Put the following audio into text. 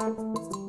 Música